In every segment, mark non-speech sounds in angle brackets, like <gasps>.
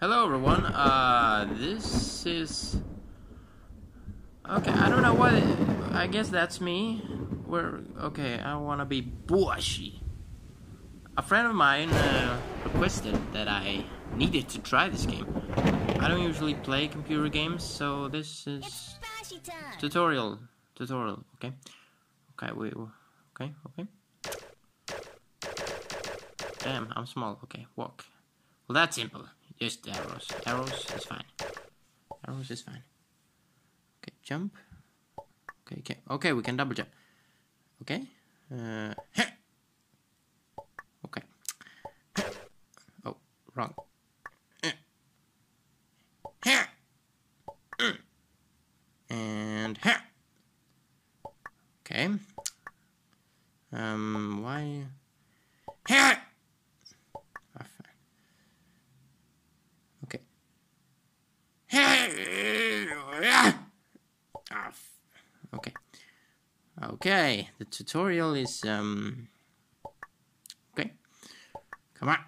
Hello everyone, uh, this is... Okay, I don't know what... It... I guess that's me. Where... Okay, I wanna be Boshy. A friend of mine uh, requested that I needed to try this game. I don't usually play computer games, so this is... Tutorial. Tutorial, okay. Okay, we... Okay, okay. Damn, I'm small. Okay, walk. Well, that's simple. Just arrows. Arrows is fine. Arrows is fine. Okay, jump. Okay, okay, okay. We can double jump. Okay. Uh, <laughs> okay. <coughs> Oh, wrong. And okay. Um, why? Okay. Okay, the tutorial is, um... Okay. Come on.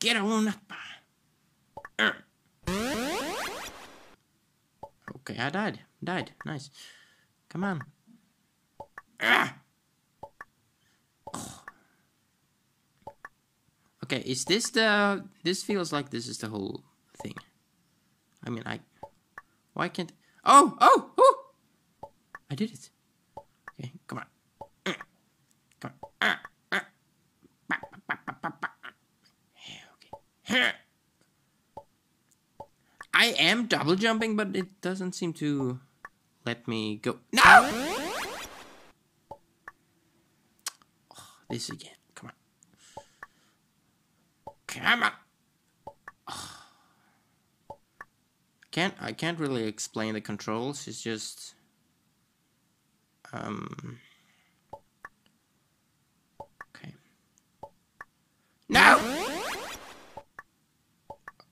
Get on up. Okay, I died. Died. Nice. Come on. Okay, is this the... This feels like this is the whole thing. I mean, I... Why can't... Oh! Oh! Oh! I did it. Okay, come on. Come on. I am double jumping, but it doesn't seem to let me go. No! Oh, this again. Come on. Come on. can't I can't really explain the controls. It's just um okay. No.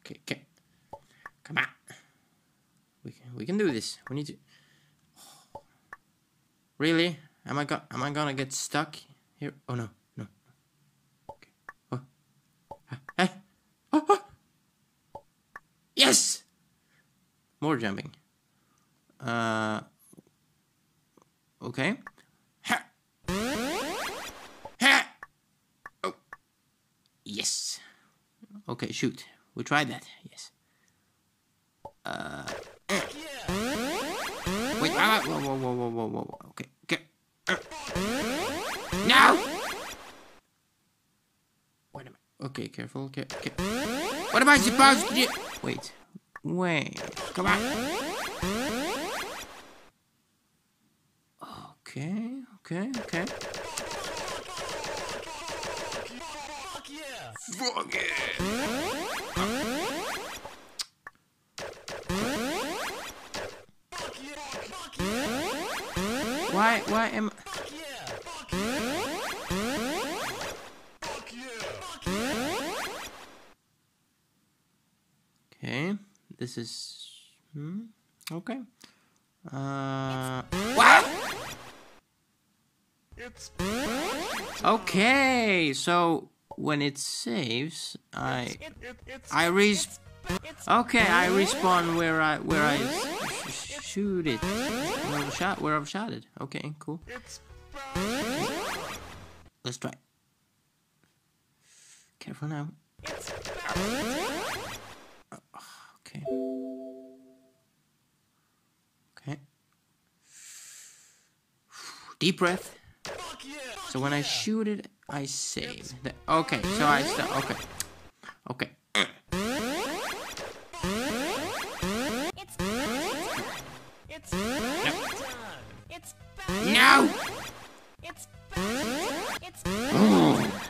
Okay, okay. Come on. We can we can do this. We need to Really? Am I go am I gonna get stuck here? Oh no, no. Okay. Oh. Hey. Oh, oh. Yes! More jumping. Uh, okay. Ha. Ha. Oh. Yes. Okay, shoot. We tried that. Yes. Uh. Eh. Wait. Ah, whoa, whoa, whoa, whoa, whoa, whoa. Okay. Okay. Uh. No. Wait a minute. Okay, careful. Okay. okay. What am I supposed to do? Wait. Wait, come on. Okay, okay, okay. Fuck yeah! fuck Why, why am... Okay. This is... Hmm? Okay. Uh... What? Okay, so when it saves, I I res okay I respawn where I where I sh shoot it where I've shot where I've shot it. Okay, cool. Let's try. Careful now. Okay. Okay. Deep breath. So when I shoot it, I save. Okay, so I stop. Okay. Okay. No. No. Oh. <gasps>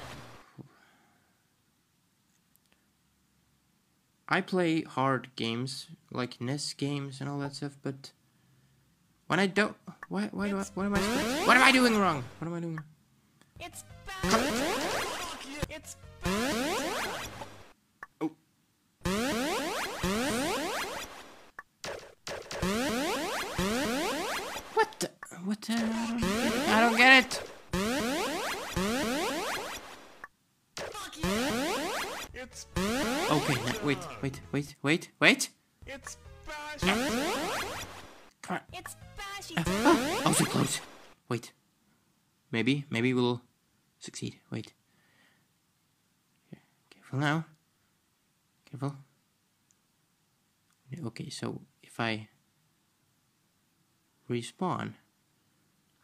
I play hard games like NES games and all that stuff, but when I don't, why, why do I, what am I, what am I doing wrong? What am I doing? It's It's oh. What? The, what? The, I don't get it. I don't get it. It's Okay, now, wait, wait, wait, wait, wait. It's Boshy. Come on. It's Boshy time. ah, oh, so close. Wait. Maybe, maybe we'll succeed. Wait. Here, careful now. Careful. Okay, so if I respawn,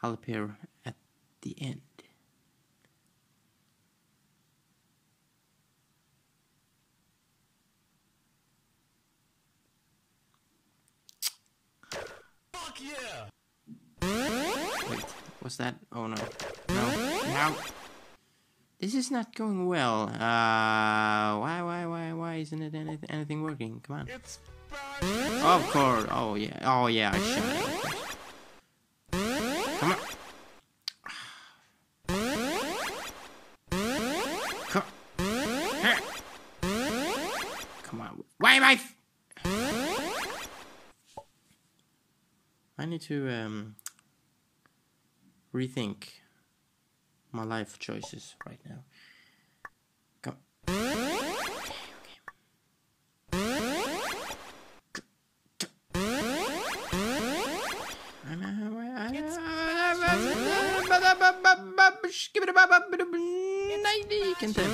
I'll appear at the end. Fuck yeah. Wait, what's that? Oh no. No. Now. This is not going well. Uh, why, why, why, why isn't it anything, anything working? Come on. It's Boshy Of course. Oh yeah. Oh yeah. I shot it. of course. Come on. Come. On. Why am I need to um rethink my life choices right now. Come. Okay. Okay. Ninety content.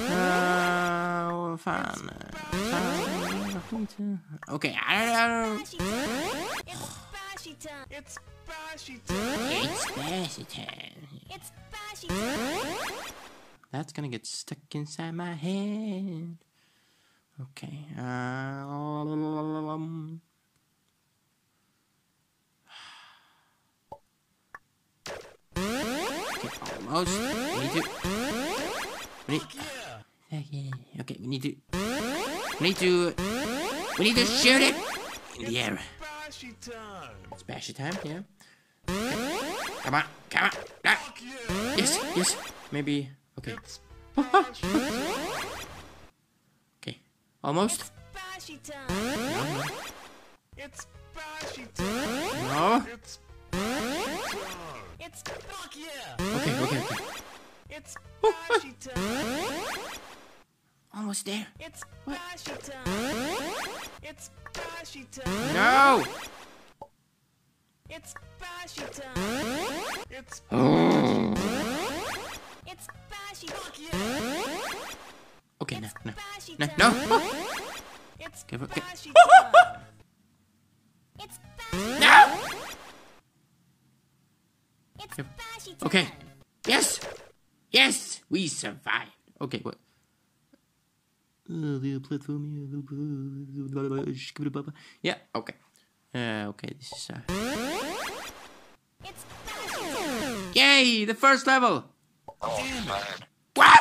Uh. Okay, I don't. It's Boshy time. It's Boshy time. It's Boshy time. It's Boshy time. That's gonna get stuck inside my head. Okay. Uh, um, okay, almost. We need to. We need. Yeah. Okay, we need to. We need to. We need to shoot it in the air. It's boshy time, yeah. Come on, come on. Ah. Yes, yes. Maybe. Okay. <laughs> Okay. Almost. No. It's Boshy time. No. It's It's Fuck yeah. Okay, okay, okay. It's Boshy time. Almost there. it's Boshy time. It's Boshy time. No! It's Boshy time. It's Oh. It's Boshy fuck yeah. Okay, no, no. No, no! It's Give it- give- Boshy time. It's Boshy No! It's Boshy time. Okay. Yes! Yes! We survived. Okay, what? The platform. Yeah, okay. Uh, okay, this is. Uh... It's. Yay! The first level! Damn it. What?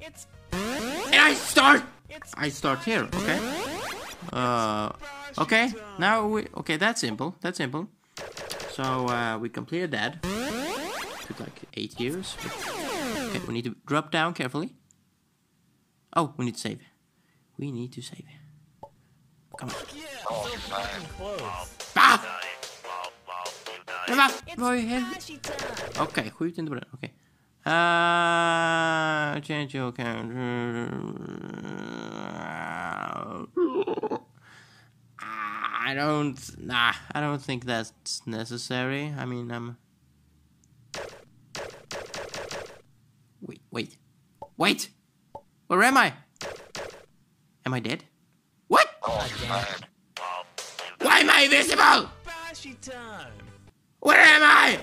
It's And I start! it's I start here, okay? Uh, okay, now we. Okay, that's simple. That's simple. So, uh, we completed that. Took like eight years. Okay, we need to drop down carefully. Oh, we need to save. We need to save. Come on. Fuck yeah. So fucking close. Ah! Kom af! It's Mooi, hè? Boshy time. Oké, goed in de bron. Oké. Uh, change your account. I don't. Nah, I don't think that's necessary. I mean, um. Wait, wait, wait. Where am I? Am I dead? What? Why am I invisible? Time. Where am I?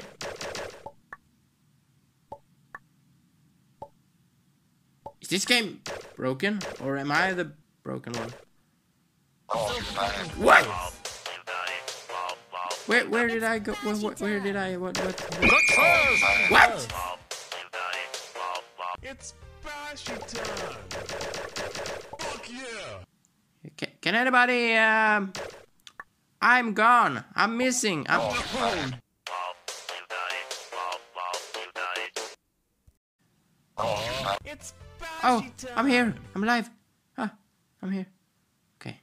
Is this game broken, or am I the broken one? Fucking What? Where where did I go? Where, where, where did I what what? Close. What? It's Boshy time. Fuck yeah. Can, can anybody um? I'm gone. I'm missing. I'm. Oh. It's Boshy Oh, time. I'm here. I'm alive. Ah, I'm here. Okay.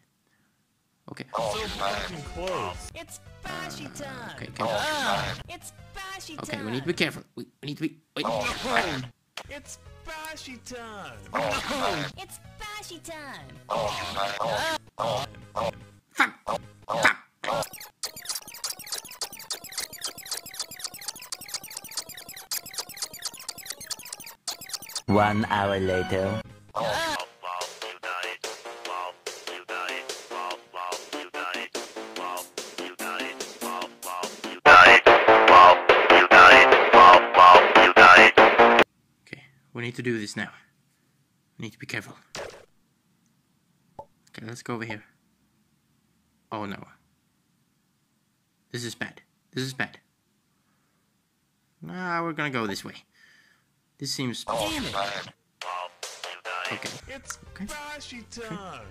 Okay. So fucking close. It's Boshy time. Okay. Okay. Ah. It's Boshy time. Okay. We need to be careful. We, we need to be. Wait. Oh. It's boshy time. It's boshy time. One hour later. Okay, we need to do this now. We need to be careful. Okay, let's go over here. Oh no. This is bad. This is bad. Nah, we're gonna go this way. This seems. Damn it! Okay, It's Okay. boshy time.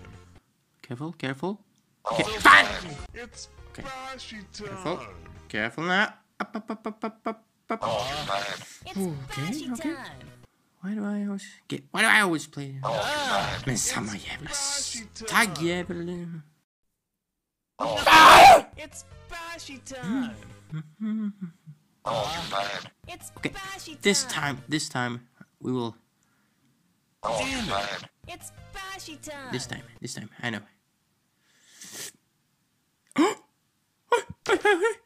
careful, careful. Okay, fine! It's Okay. boshy Careful. time. Careful now. Up, up, up, up, up, up, up. It's Okay, boshy okay. time. Why do I always get? Why do I always play? Men samma jävla taggjävel. It's boshy time. It's Okay, time. This time, this time, we will. It's boshy time. This time, this time, I know. <gasps>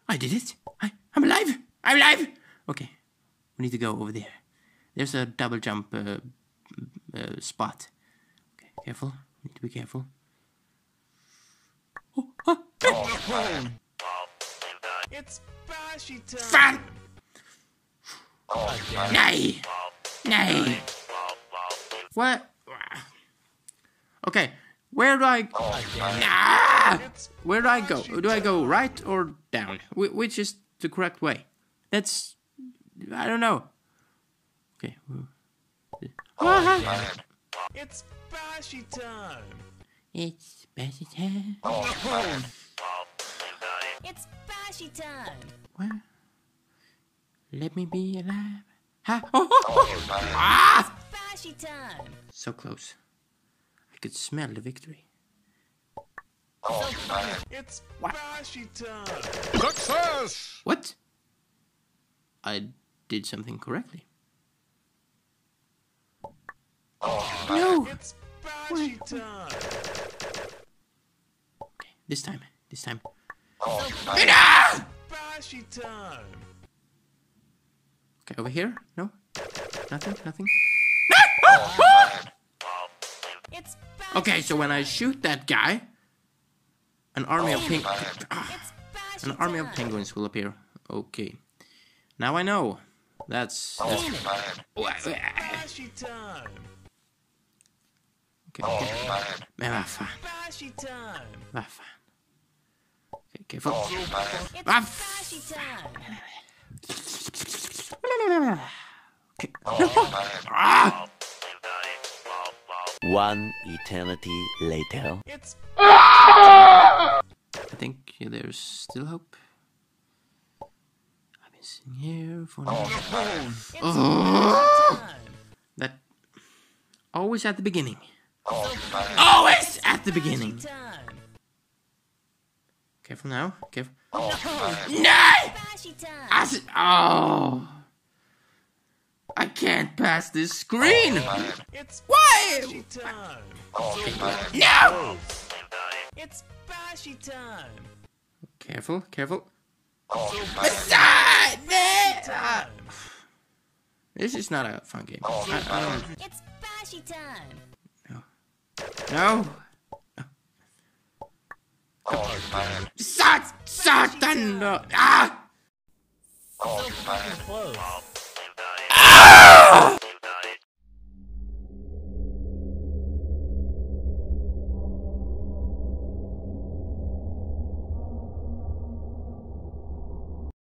I did it! I, I'm alive! I'm alive! Okay, we need to go over there. There's a double jump uh, uh, spot. Okay, careful. We need to be careful. Oh, ah, It's boshy time. Fan! Nej! Nej! What? Okay, where do I? Ah! Where do I go? Do I go right or down? Wh- which is the correct way? That's I don't know. Okay. Ah, it's boshy time. It's better time. It's boshy time. Well, let me be alive. Ha! Oh, oh, <laughs> oh. Ah! Boshy time. So close. I could smell the victory. It's boshy time. Success! What? I did something correctly. No. It's boshy time. Okay, this time. This time. Boshy time. Okay, over here? No? Nothing? Nothing? It's boshy Okay, so when I shoot that guy, an army of ping- ah, It's boshy an army of penguins will appear. Okay. Now I know. That's, that's <laughs> okay. Boshy time. okay. Men vad fan, Boshy time. vad fan. Okay, careful. It's Ah. Okay. Ah! One eternity later. It's I think there's still hope. I've been sitting here for It's Oh. time. that. Always at the beginning. Always at the beginning. Boshy time. Careful now. Careful. No. No! Boshy time. I s- oh. I can't pass this screen. it's Why? boshy time. No! It's boshy time. Careful, careful. Time. This is not a fun game. I, I don't. It's boshy time. No. Sat, Satan! Ah! Close. Ah!